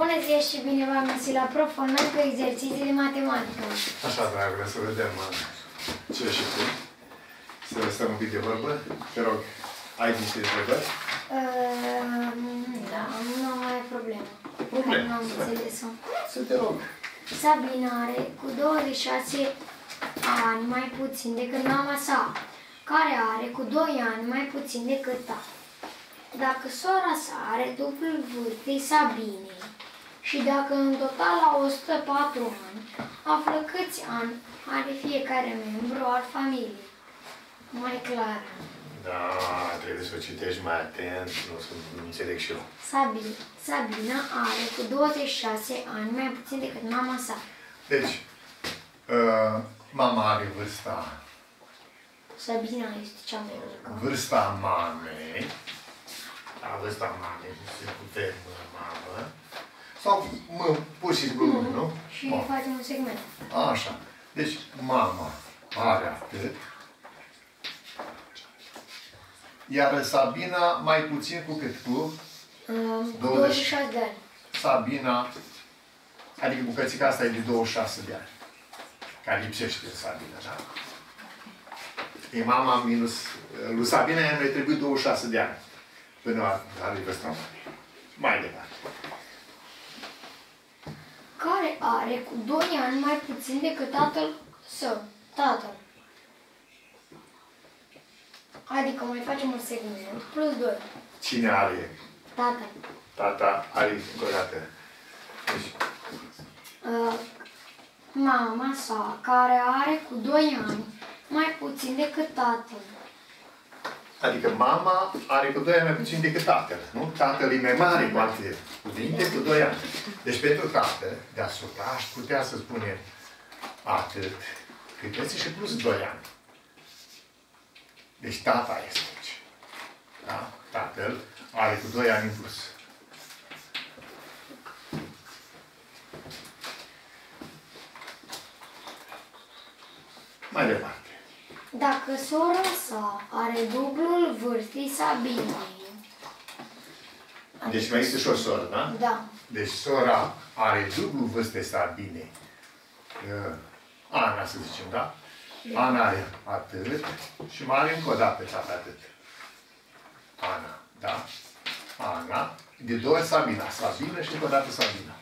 Bună ziua și bine v-am găsit la Profonăm cu exerciții de matematică. Așa, dragule, să vedem mă, ce și cum. Să stăm un pic de vorbă. Te rog, ai niște întrebări? Uh, da, nu am mai problemă. Probleme. Nu am înțeles-o. Să te rog. Sabina are cu 26 ani mai puțin decât mama sa, care are cu 2 ani mai puțin decât tata. Dacă sora sa are dublul vârtei Sabinei și dacă în total au 104 ani, află câți ani are fiecare membru al familiei. Mai clar. Da, trebuie să o citești mai atent, nu, să nu înțeleg și eu. Sabina, Sabina are cu 26 ani mai puțin decât mama sa. Deci, uh, mama are vârsta, Sabina este cea mai mică. vârsta mamei, da, vârsta mamei, se putem mamă, sau mă, pur și simplu, nu? Și Mamă. facem un segment. Așa. Deci, mama are atât. Iar Sabina mai puțin cu cât? Cu Um, 20. 26 de ani. Sabina, adică bucățica asta e de 26 de ani. Care lipsește Sabina, da? E mama minus... Lui Sabina i-a mai trebuit 26 de ani. Până la are vârsta mare. Mai departe. Care are cu 2 ani mai puțin decât tatăl său. Tatăl. Adică mai facem un segment plus 2. Cine are? Tatăl. Tata are încă o dată. Deci, Uh, mama sa, care are cu 2 ani mai puțin decât tatăl. Adică mama are cu 2 ani mai puțin decât tatăl, nu? Tatăl e mai mare cu alte cuvinte, cu 2 ani. Deci pentru tată, deasupra, aș putea să spunem atât cât este și plus 2 ani. Deci tata este aici. Da? Tatăl are cu 2 ani în plus. Mai departe. Dacă sora sa are dublul vârstei Sabinei. Deci mai este și o soră, da? Da. Deci sora are dublu vârste Sabine. Uh, Ana, să zicem, da? Ana are atât și mai are încă o dată tata atât. Ana, da? Ana, de două ori Sabina. Sabina și încă o dată Sabina.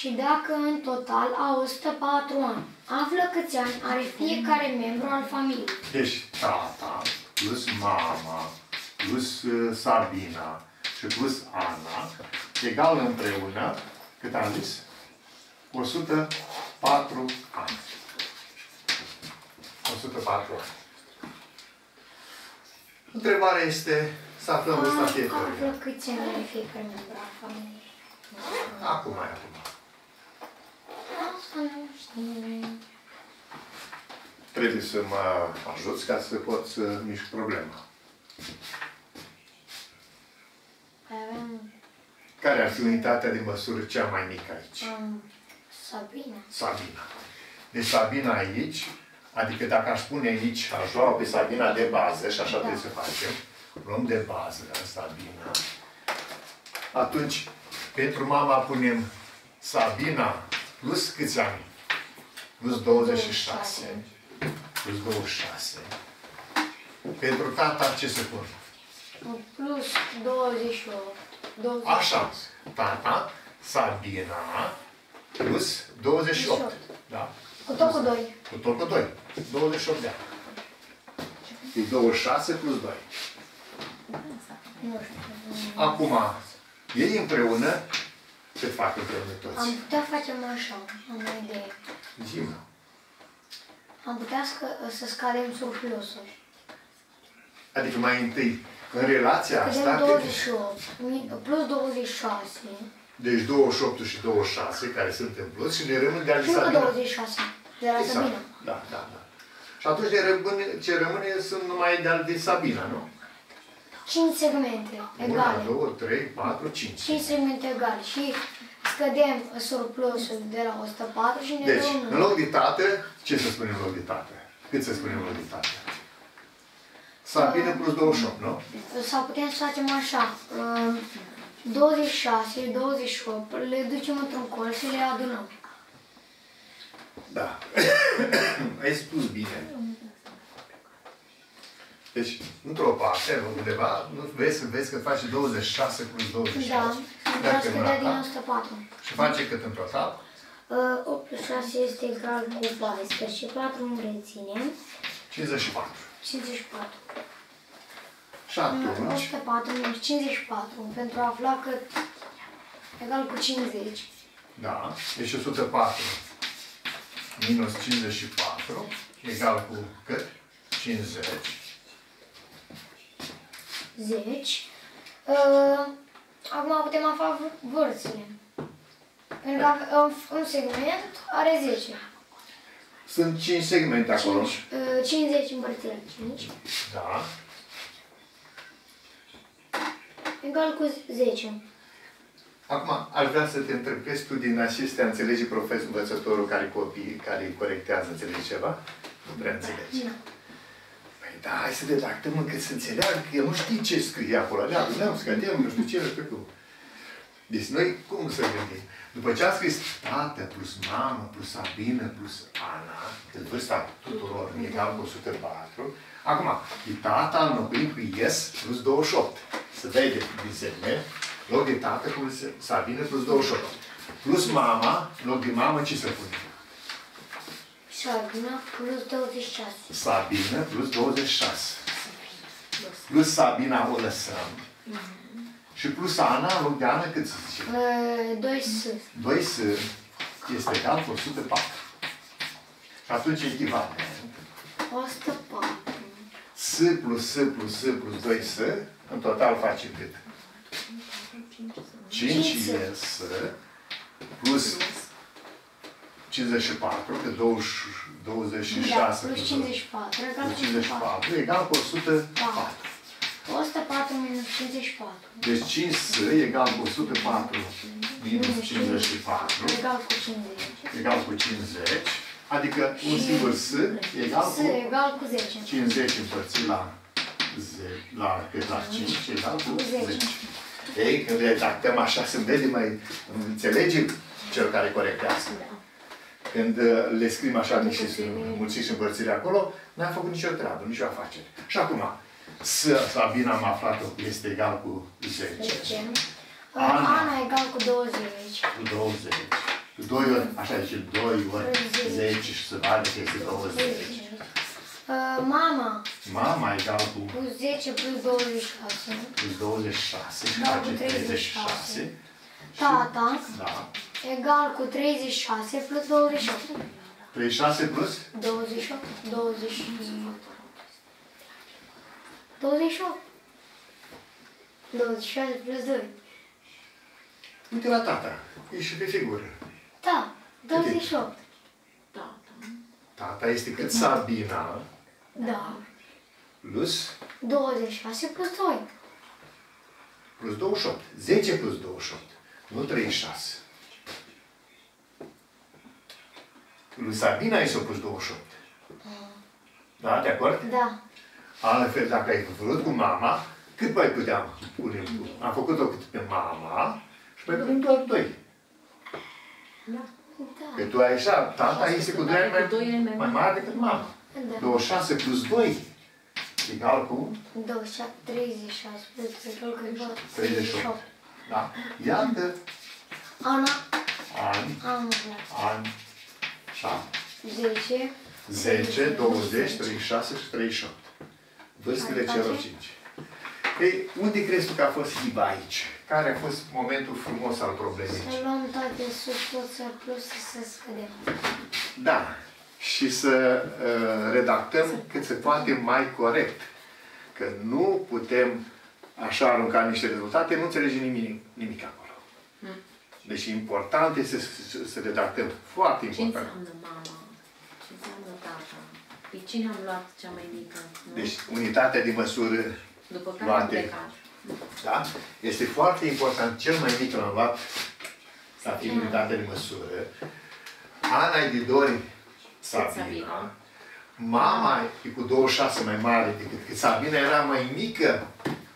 Și dacă în total au 104 ani, află câți ani are fiecare membru al familiei. Deci tata plus mama plus uh, Sabina și plus Ana egal împreună, cât am zis? 104 ani. 104 ani. Întrebarea este să aflăm vârsta fiecăruia. Află câți ani are fiecare membru al familiei. Acum, mai acum. Asta nu știm. Trebuie să mă ajuți ca să pot să mișc problema. Păi avem Care ar fi unitatea de măsură cea mai mică aici? um, Sabina. Sabina. Deci Sabina aici, adică dacă aș pune aici, aș lua pe Sabina de bază și așa Da. trebuie să facem, luăm de bază Sabina, atunci pentru mama punem Sabina plus câți ani? Plus 26. Plus 26. Pentru tata ce se pun? Plus 28. 28. Așa. Tata, Sabina, plus 28. 28. Da? Cu tot cu 2. Cu tot cu 2. 28 de ani. E 26 plus 2. Nu știu. Acum, ei împreună, cât fac împreună Am toți? putea face așa, am o idee. zi Am putea scă- să scadem surplusul. Adică mai întâi, în relația asta, Scădem cât- 28, mi- plus 26 deci 28 și 26, care sunt în plus, și ne rămân de și ale încă Sabina. 26 de la Exact. Sabina. Da, da, da. Și atunci ne rămâne, ce rămâne sunt numai de ale de Sabina, nu? 5 segmente 1, egale. 2, 3, 4, 5. 5 segmente egale și scădem surplusul de la 104 și ne Deci, dăm în loc de tată, ce să spunem în loc de tată? Cât să spunem în loc de tată? Sabine plus 28, nu? Sau putem să facem așa. uh, 26, 28, le ducem într-un colț și le adunăm. Da. Ai spus bine. Deci, într-o parte, undeva, nu vezi, vezi că face 26 plus 26. Da, vreau Dacă să mâna dea din ta. 104. Și face cât în total? Uh, 8 plus 6 este egal cu 14 și 4 îmi reținem. 54. 54. Și atunci, 104 minus 54 pentru a afla că egal cu 50. da, deci 104 minus 54 egal cu cât? 50. 10. Uh, acum putem afla v- vârțile. Pentru că uh, un segment are 10. Sunt 5 segmente acolo. 5, uh, 50 împărțit la 5 Da. egal cu 10. Acum, aș vrea să te întreb, crezi tu din acestea înțelegi profesor, învățătorul care copii, care îi corectează, înțelegi ceva? Nu prea înțelegi. Nu. Păi da, hai să redactăm încât să înțeleagă că el nu știe ce scrie acolo. Ne adunăm, scădem, nu știu ce, nu știu cum. Deci noi cum să gândim? După ce a scris tată plus mamă plus Sabine plus Ana, că vârsta tuturor e egal cu 104, acum, e tata înlocuit cu yes plus 28. Să vede disemne, loc de tată plus Sabine plus 28. Plus mama, în loc de mamă, ce să punem? Sabina plus 26. Sabine plus 26. Plus Sabina o lăsăm. Și plus Ana, în loc de Ana, cât să zicem? Uh, 2 S. 2 S este egal cu 104. Și atunci echivalent. 104. S plus S plus S plus 2 S, în total face cât? 5 e S plus 54, că 20, 26 Da, plus 54 egal plus cu 54 egal cu 104. 104 minus 54. Deci 5S egal cu 104 minus 54 Egal cu 50. egal cu 50, adică un singur S egal S cu egal cu 10. 50 împărțit la, 10, la, cât la 5 egal cu 10. 10. Ei, când redactăm așa, să vede mai înțelege cel care corectează. Când uh, le scriem așa niște mulțiri și împărțiri acolo, n-am făcut nicio treabă, nicio afacere. Și acum, S, Sabina am aflat este egal cu 10. 10. Ana. Ana egal cu 20. cu 20. Cu 2 ori, așa zice, 2 ori 10 și să vadă că este 20. 10. Uh, Mama Mama egal cu cu 10 plus 26. plus 26 și Egal cu face 36. 36. Tata Da. Egal cu 36 plus 28. 36 plus 28. 20. 28. 26 plus 2. Uite la tata. E și pe figură. Da, 28. Tata este cât Sabina Da. plus, 26 plus 2. plus 28. 10 plus 28. Nu 36. Lui Sabina este plus 28. Da, de acord? Da. Altfel, dacă ai vrut cu mama, cât mai puteam pune cu? Am făcut-o cât pe mama și mai punem doar doi. Da. Că tu ai așa, tata este cu doi ani Cu doi ani mai, mai mai mare. mare decât mama. Da. 26 plus 2 egal cu 27, 36 plus 3, 38. Da? Iată Ana, ani, am aflat. Ani, 7, 10, 10, 20, 36 și 38. Vârstele Ai face? celor cinci. Ei, unde crezi tu că a fost hiba aici? Care a fost momentul frumos al problemei să aici? luăm toate sus, tot să plus și să scădem. Da. Și să uh, redactăm cât se poate mai corect. Că nu putem așa arunca niște rezultate, nu înțelege nimic, nimic acolo. Deci important este să, să, să redactăm. Foarte Ce important. înseamnă mama? Ce înseamnă tata? Pe cine am luat cea mai mică? Nu? Deci unitatea de măsură, După care am luate. plecat. da? Este foarte important. Cel mai mic l-am luat ca fiind unitatea de măsură. Ana e de doi Sabina. Sabina. mama e cu 26 mai mare decât că Sabina era mai mică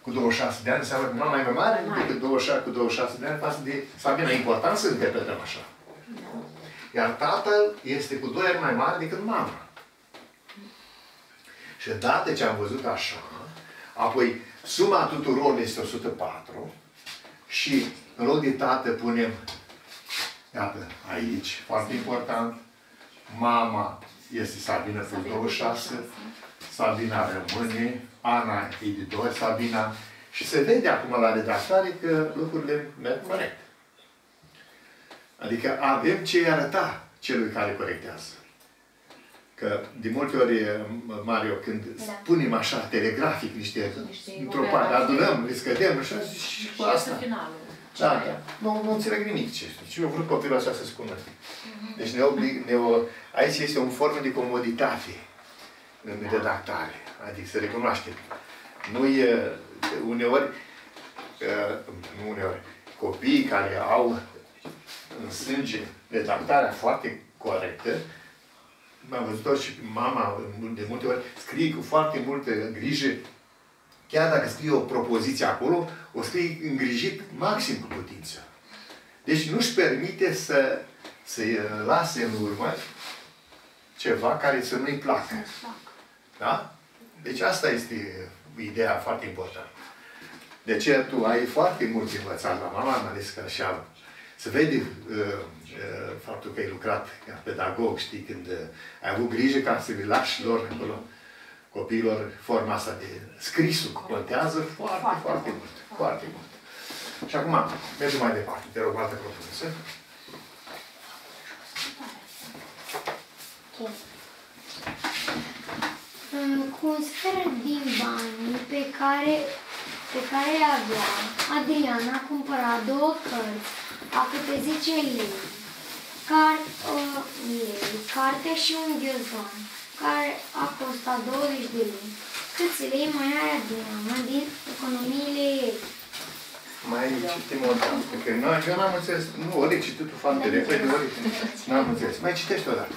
cu 26 de ani, înseamnă că mama e mai mare decât 26 cu 26 de ani față de Sabina. E important să interpretăm așa. Iar tatăl este cu 2 ani mai mare decât mama. Și odată ce am văzut așa, apoi suma tuturor este 104 și în loc de tată punem, iată, aici, foarte important, mama este Sabina cu 26, Sabina rămâne, Ana e de 2, Sabina, și se vede acum la redactare că lucrurile merg corect. Adică avem ce arăta celui care corectează. Că de multe ori, Mario, când Da. punem așa, telegrafic, niște, Niște într-o operații. parte, adunăm, le scădem, așa, și, și Și cu asta asta. finalul. Da, da. Nu, nu înțeleg nimic ce este. Și eu vreau copilul așa să spună. Deci ne oblig, ne o, aici este o formă de comoditate în redactare. Adică să recunoaștem. Nu e, uneori, uh, nu uneori, copiii care au în sânge redactarea foarte corectă, am văzut și mama de multe ori scrie cu foarte multă grijă chiar dacă scrie o propoziție acolo, o scrie îngrijit maxim cu putință. Deci nu-și permite să, să lase în urmă ceva care să nu-i placă. Da? Deci asta este ideea foarte importantă. De ce tu ai foarte mult învățat la mama, mai ales că așa se vede uh, uh, faptul că ai lucrat ca pedagog, știi, când uh, ai avut grijă ca să le lași lor acolo copiilor forma asta de scrisul contează foarte, foarte, foarte mult. Foarte mult. Și acum, mergem mai departe. Te rog, o altă propoziție. Ok. Uh, Cu un sfert din banii pe care, pe care îi avea, Adriana a cumpărat două cărți a câte 10 lei, car, uh, lei, carte și un ghiozdan, care a costat 20 de lei. Câți lei mai are Adriana din economiile ei? Mai citim o dată, că nu, eu n-am înțeles. Nu, ori citit foarte repede, ori n-am înțeles. Mai citește o dată.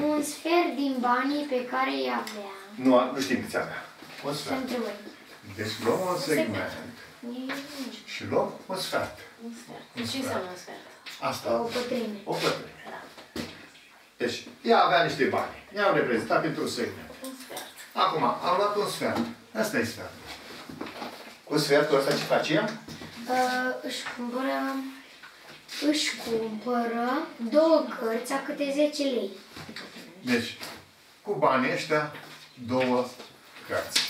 Cu un sfert din banii pe care îi avea. Nu, nu știm câți avea. Un Să sfert. întrebări. Deci luăm un segment și luăm un sfert. Un sfert. Deci ce înseamnă un sfert? Asta. O pătrime. O pătrime. Da. Deci, ea avea niște bani. I-au reprezentat pentru un segment. Un sfert. Acum, am luat un sfert. Asta e sfertul. Cu sfertul ăsta ce face ea? Uh, își cumpără își cumpără două cărți a câte 10 lei. Deci, cu banii ăștia, două cărți.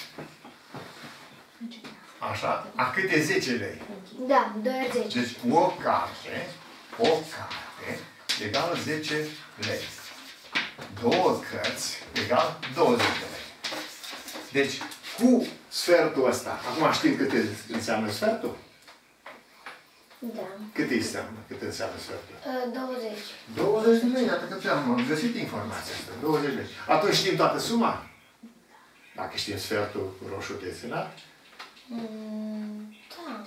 Așa? A câte 10 lei. Da, 2 ori 10. Deci, o carte, o carte, egal 10 lei. Două cărți, egal 20 de lei. Deci, cu sfertul ăsta, acum știm cât înseamnă sfertul? Da. Cât înseamnă, cât înseamnă sfertul? Uh, 20. 20 de lei, iată că am găsit informația asta, 20 de lei. Atunci știm toată suma? Dacă știm sfertul roșu desenat? Mm, da.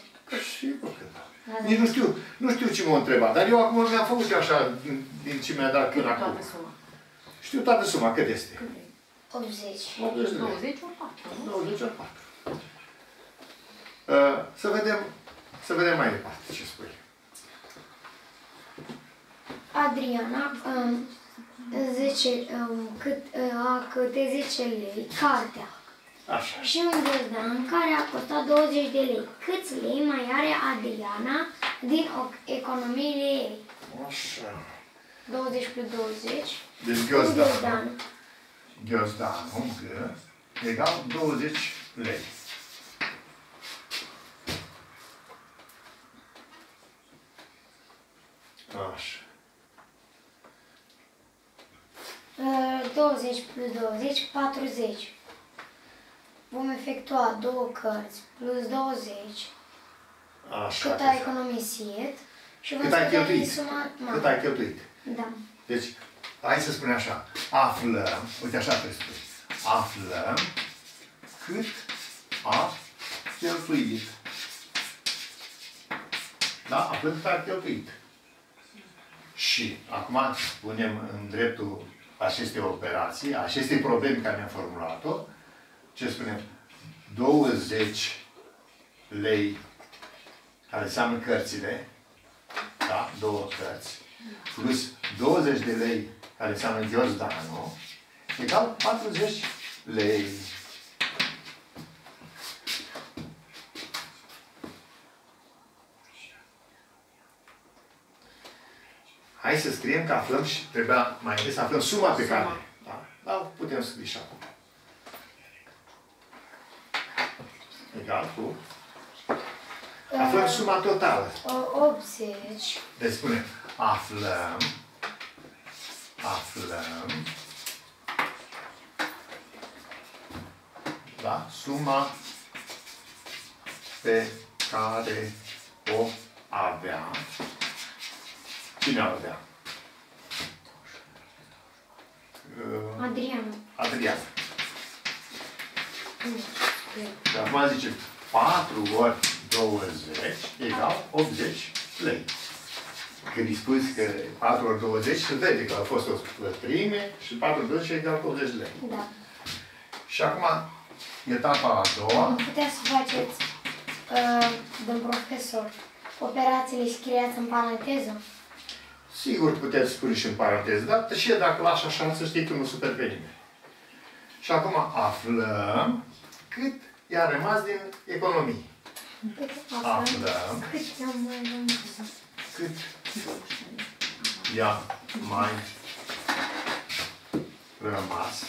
Sigur că da. Da, Nici nu știu, nu știu ce m-a întrebat, dar eu acum mi-am făcut așa din, din ce mi-a dat Cât până acum. toată suma? Știu toată suma, cât este? Cât e? 80. 80 de lei. 20 ori 4, nu? 20 ori 4. Uh, să vedem, să vedem mai departe ce spui. Adriana, um, 10, um, cât, uh, a câte 10 lei, cartea. Așa. Și un ghiozdan care a costat 20 de lei. Câți lei mai are Adriana din o- economiile ei? Așa. 20 plus 20. Deci Un ghiozdan. ghiozdan. Ghiozdanul, G, egal 20 lei. Așa. Uh, 20 plus 20, 40. Vom efectua două cărți plus 20, Așa. cât a economisit și vom Cât ai scădea din cheltuit? suma Cât mare. ai cheltuit? Da. Deci, hai să spunem așa. Aflăm, uite așa trebuie să spui. Aflăm cât a cheltuit. Da? Aflăm cât a cheltuit. Și acum punem în dreptul aceste operații, aceste probleme care ne-am formulat-o, ce spunem? 20 lei care înseamnă cărțile, da, două cărți, plus 20 de lei care înseamnă ghiozdanul, egal 40 lei. Hai să scriem că aflăm și trebuia mai întâi să aflăm suma pe care. Da? Dar putem scrie și acum. Egal cu. Aflăm suma totală. O- 80 Deci spune, aflăm, aflăm, da, suma pe care o avea, cine o avea? Uh, Adrian. Adrian. Și acum zice 4 ori 20 egal 80 lei. Când îi spui că 4 ori 20, se vede că a fost o prime și 4 ori 20 egal cu 80 lei. Da. Și acum, etapa a doua, Puteți să faceți, uh, domn profesor, operațiile scriați în paranteză? Sigur puteți spune și în paranteză, dar și dacă lași așa, să știi că nu super pe nimeni. Și acum aflăm cât i-a rămas din economii. Aflăm Aflăm cât am mai rămas. cât i-a mai rămas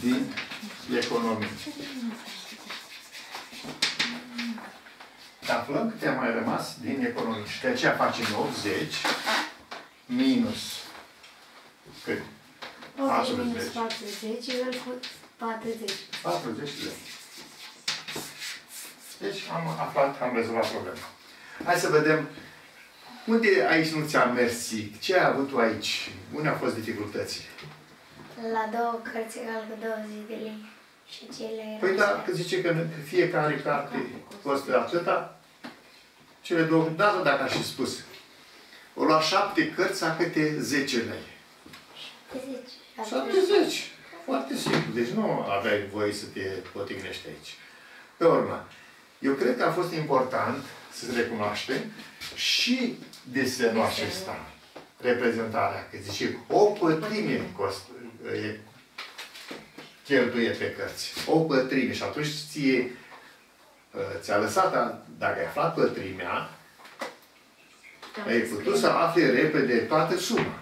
din economie. Aflăm cât i-a mai rămas din economie. Și de aceea facem 80 minus cât? 80 minus 40. 40 egal cu 40. 40 lei. Deci am aflat, am rezolvat problema. Hai să vedem unde aici nu ți-a mers? Ce ai avut tu aici? Unde au fost dificultățile? La două cărți egal cu 20 de lei. Și cele Păi da, că zice că fiecare carte costă atâta, cele două, da, da, dacă aș fi spus. O lua șapte cărți a câte 10 lei. 10. 70. Foarte simplu. Deci nu aveai voie să te potignești aici. Pe urmă, eu cred că a fost important să recunoaștem și desenul acesta. Reprezentarea. Că zice, o pătrime cost, e, cheltuie pe cărți. O pătrime. Și atunci ție, uh, ți-a lăsat, dacă ai aflat pătrimea, Puteam ai să putut scriu- să afli repede toată suma.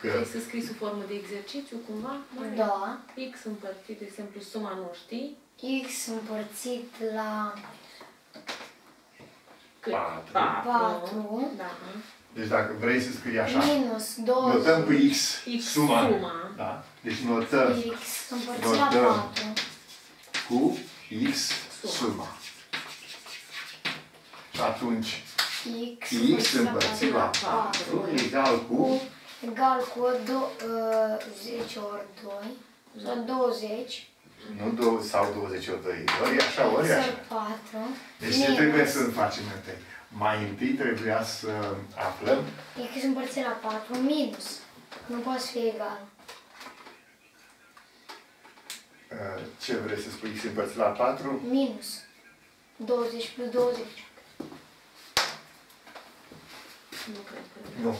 Că Vrei să scrii sub formă de exercițiu cumva? Mai Da. X împărțit, de exemplu, suma nu știi. X împărțit la Cât? Patru. Patru. Da. Deci dacă vrei să scrii așa, minus 20. notăm cu X, X suma. suma. Da? Deci notăm X împărțit la Notăm. 4. cu X Suma. suma. Și atunci X X împărțit la 4 egal cu cu egal cu do, uh, 10 ori 2 sau 20 nu 2 sau 20 ori 2, ori așa, ori așa. ori 4 Deci ce trebuie să facem întâi? Mai întâi trebuia să aflăm X împărțit la 4 minus. Nu poate fi egal. uh, ce vrei să spui X împărțit la 4. Minus 20 plus 20. Nu cred că... Nu.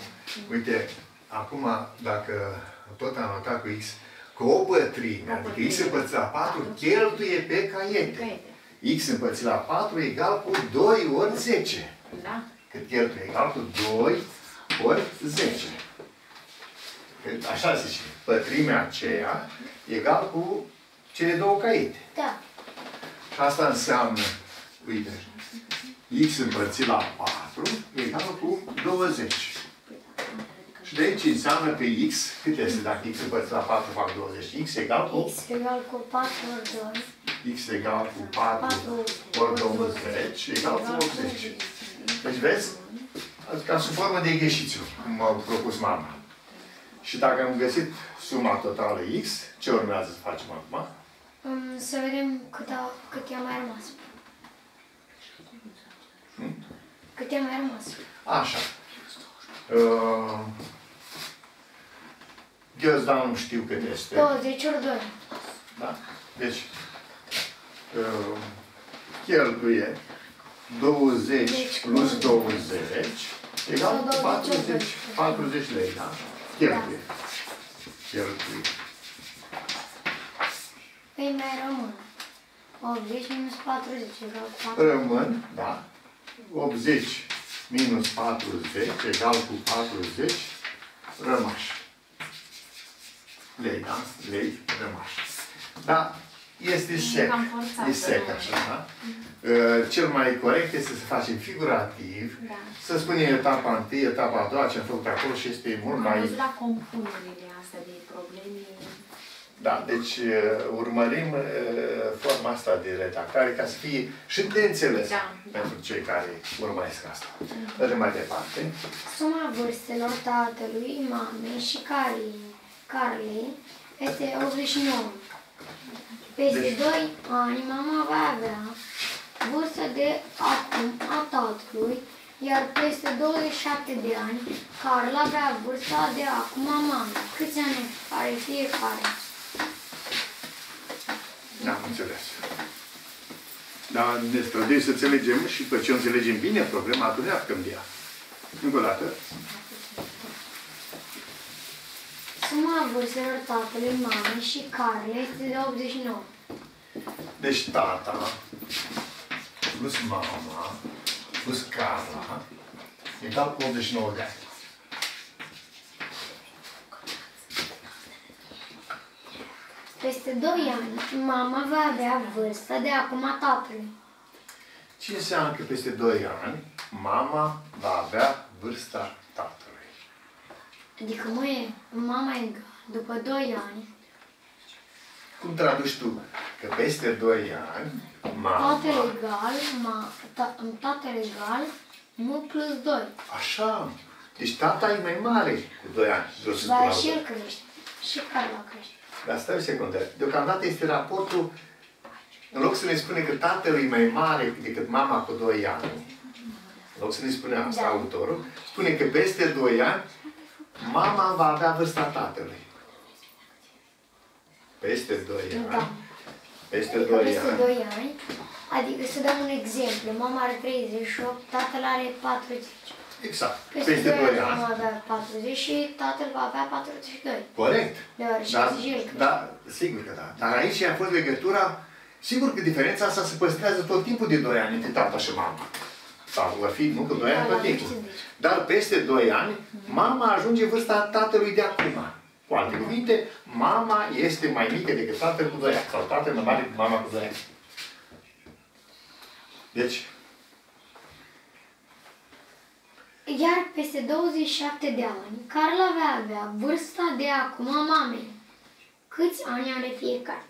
Uite, acum dacă tot am notat cu X, că o pătrime, O adică pătrime. X împărțit la 4, cheltuie pe caiete. Caiete. X împărțit la 4 egal cu 2 ori 10. Da? Cât cheltuie egal cu 2 ori 10. Că Așa zice, pătrimea aceea egal cu cele două caiete. Da. Și asta înseamnă, uite, X împărțit la 4 egal cu 20. Și de aici înseamnă pe X, cât este dacă X împărțit la 4 fac 20? X egal cu X egal cu 4 ori 2. X egal cu 4 ori 20 egal cu 80. Deci vezi? Ca sub formă de exercițiu, cum a propus mama. Și dacă am găsit suma totală X, ce urmează să facem acum? Um, să vedem cât, a, cât i-a mai rămas. Cât i-a mai rămas. Așa. Uh, Ghiozdanul știu cât este. 20 ori 2. Da? Deci, uh, cheltuie 20 Deci, plus cum? 20 egal Sau 20 40, ori 40 lei, da? Cheltuie. Cheltuie. Păi mai rămân. 80 minus 40 egal cu 4. Rămân, da? 80 minus 40 egal cu 40 rămași. Lei, da? Lei rămași. Da? Este E sec. cam forțat, E sec da. așa, da? Uh, Cel mai corect este să facem figurativ, Da. să spunem etapa întâi, etapa a doua, ce am făcut acolo și este mult Am mai... văzut la compunerile astea de probleme. Da, deci uh, urmărim uh, forma asta de redactare ca să fie și de înțeles Da, da. pentru cei care urmăresc asta. Mergem mai departe. Suma vârstelor tatălui, mamei și Carlei, Carlei este 89. Peste Deci- 2 ani mama va avea vârsta de acum a tatălui, iar peste 27 de ani Carla avea vârsta de acum a mamei. Câți ani are fiecare? N-am înțeles. Dar ne străduim să înțelegem și pe ce înțelegem bine problema, atunci ne apucăm de ea. Încă o dată. Suma vârstelor tatălui, mamei și Carlei este de 89. Deci tata plus mama plus Carla egal cu 89 de ani. Peste 2 ani, mama va avea vârsta de acum a tatălui. Ce înseamnă că peste 2 ani mama va avea vârsta tatălui? Adică, măi, mama e egal. După 2 ani, Cum traduci tu? Că peste 2 ani mama... tatăl egal, ma, ta, tatăl egal, nu plus 2. Așa. Deci tata e mai mare cu 2 ani. Vreau să Dar spun și asta. el crește. Și Carla crește. Dar stai o secundă. Deocamdată este raportul, în loc să ne spune că tatăl e mai mare decât mama cu 2 ani, în loc să ne spune asta Da. autorul, spune că peste 2 ani mama va avea vârsta tatălui. Peste 2 ani. Da. Peste Adică 2 peste ani. 2 ani, adică să dăm un exemplu, mama are 38, tatăl are 40. Exact. Peste, Peste 2 2 ani ani. va avea 40 și tatăl va avea 42. Corect. Deoarece Dar, și el crește. da, sigur că da. Dar aici a fost legătura, sigur că diferența asta se păstrează tot timpul de 2 ani între tata și mama. Sau va fi, nu că 2 ani Da, tot da, timpul. știu, deci. Dar peste 2 ani, mama ajunge vârsta tatălui de acum. Cu alte cuvinte, mama este mai mică decât tatăl cu 2 ani. Sau tatăl mai mare decât mama cu 2 ani. Deci, Iar peste 27 de ani, Carla va avea vârsta de acum a mamei. Câți ani are fiecare?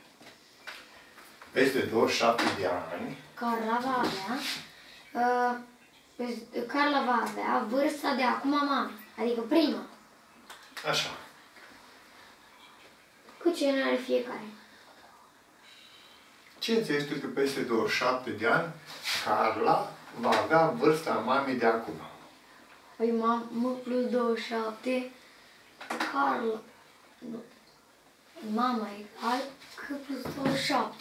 peste 27 de ani, Carla va avea, uh, peste- Carla va avea vârsta de acum a mamei, adică prima. așa, Câți ani are fiecare? ce înțelegi tu că peste 27 de ani, Carla va avea vârsta mamei de acum? Păi mamă plus 27, Carla, nu, mama egal, că plus 27.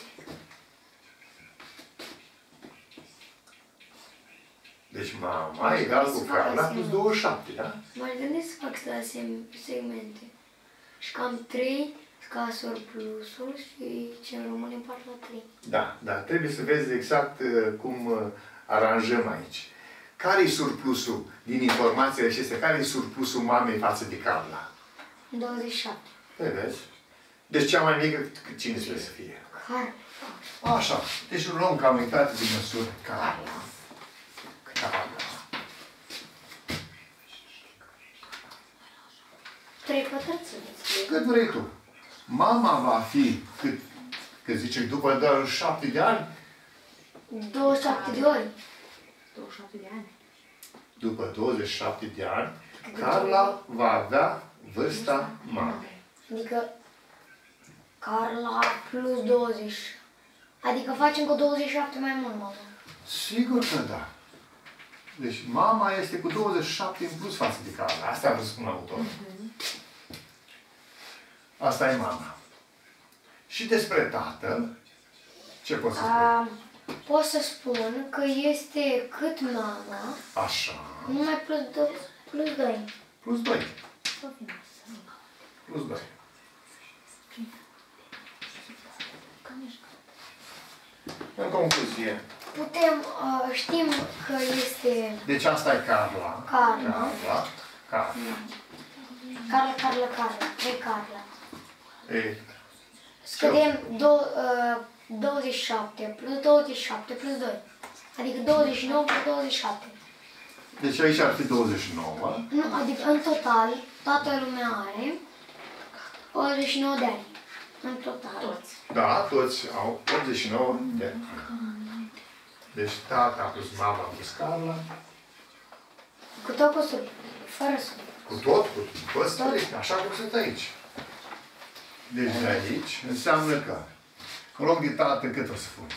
Deci mama egal cu Carla plus 27, da? M-aș gândi să fac să sem- segmente. Și cam 3 ca surplusul și ce îmi rămâne în parte la 3. Da, da, trebuie să vezi exact uh, cum uh, aranjăm aici. Care e surplusul din informațiile acestea? Care e surplusul mamei față de Carla? 27. Păi vezi? Deci cea mai mică, cât cine trebuie să fie? Care? Așa. Deci luăm ca unitate de măsură Carla. Carla. 3 pătrățări. Cât vrei tu. Mama va fi, cât, cât zice, după 27 de ani, 27 de ori. 27 de ani. după 27 de ani, Carla va avea vârsta mamei. Adică Carla plus 20. Adică facem cu 27 mai mult, mama. Sigur că da. Deci mama este cu 27 în plus față de Carla. Asta am vrut să spun autorul. Asta e mama. Și despre tatăl, ce poți să spui? A, pot să spun că este cât mama, Așa. numai plus 2. Plus 2. Plus 2. Plus 2. În concluzie, Putem, uh, știm că este deci asta e Carla. Carla. Carla. Carla. Carla, Carla, Carla, trei Carla. E, Scădem do, uh, 27 plus 27 plus 2. Adică 29 plus 27. deci aici ar fi 29. Nu, adică în total, toată lumea are 89 de ani. În total. Toți. Da, toți au 89 de ani. Deci tata plus mama plus Carla. Cu tot cu sul. Fără sul. Cu tot, cu toți strict, așa cum sunt aici. Deci de aici înseamnă că în loc de tată cât o să pun?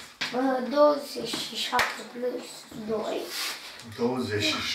Uh, 27 plus 2. 27